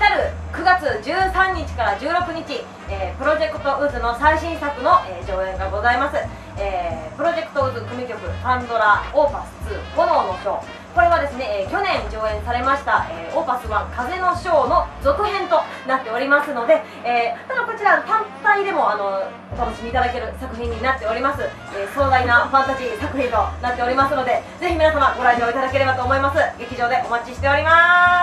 来る9月13日から16日、えー、プロジェクト渦の最新作の、えー、上演がございます、えー、プロジェクト渦組曲「パンドラオーパス2炎のショー」これはですね、えー、去年上演されました、えー、オーパス1風のショーの続編となっておりますので、えー、ただこちら単体でもあのお楽しみいただける作品になっております、えー、壮大なファンタジー作品となっておりますのでぜひ皆様ご来場いただければと思います。劇場でお待ちしております。